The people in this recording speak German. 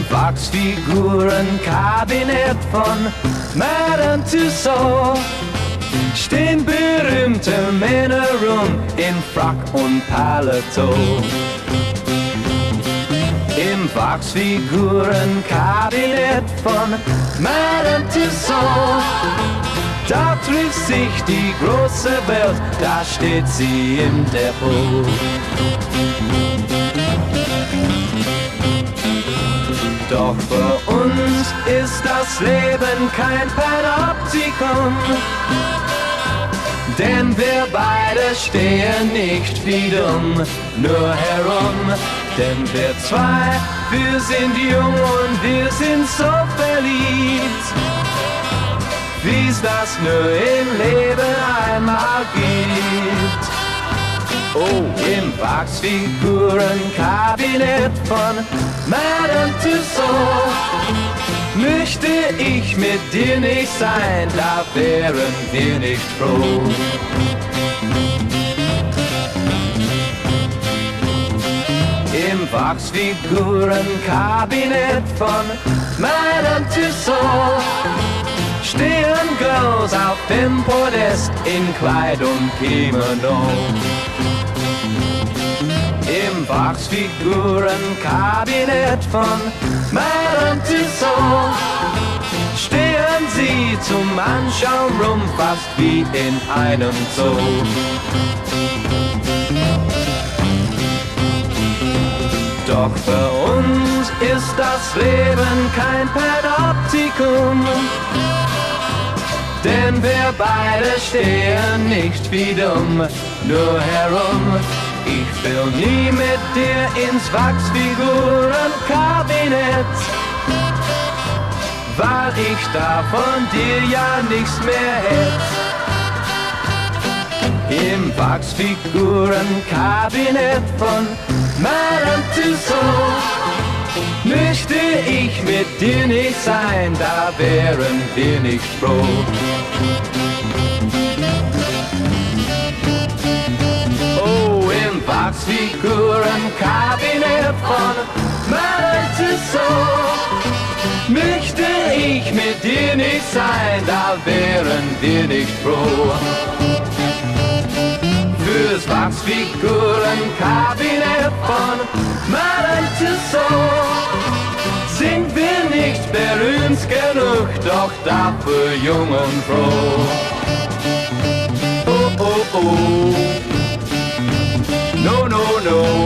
Im Wachsfigurenkabinett von Madame Tussauds stehen berühmte Männer rum in Frack und Paletot. Im Wachsfigurenkabinett von Madame Tussauds da trifft sich die große Welt, da steht sie im Depot. Doch für uns ist das Leben kein Panoptikon. Denn wir beide stehen nicht wie dumm nur herum. Denn wir zwei, wir sind jung und wir sind so verliebt wie's das nur im Leben einmal gibt. Oh, im Wachsfigurenkabinett von Madame Tussauds möchte ich mit dir nicht sein, da wären wir nicht froh. Im Wachsfigurenkabinett von Madame Tussauds stehen Girls auf dem Podest in Kleid und Kimono. Im Wachsfigurenkabinett von Madame Tussauds stehen sie zum Anschauen rum, fast wie in einem Zoo. Doch für uns ist das Leben kein Panoptikum. Denn wir beide stehen nicht wie dumm nur herum. Ich will nie mit dir ins Wachsfigurenkabinett, weil ich da von dir ja nichts mehr hätte. Im Wachsfigurenkabinett von Madame Tussauds Möchte ich mit dir nicht sein, da wären wir nicht froh. Wachsfigurenkabinett von Madame Tussauds möchte ich mit dir nicht sein, da wären wir nicht froh. Fürs Wachsfigurenkabinett von Madame Tussauds sind wir nicht berühmt genug, doch dafür jung und froh. Oh, oh, oh. No, no, no.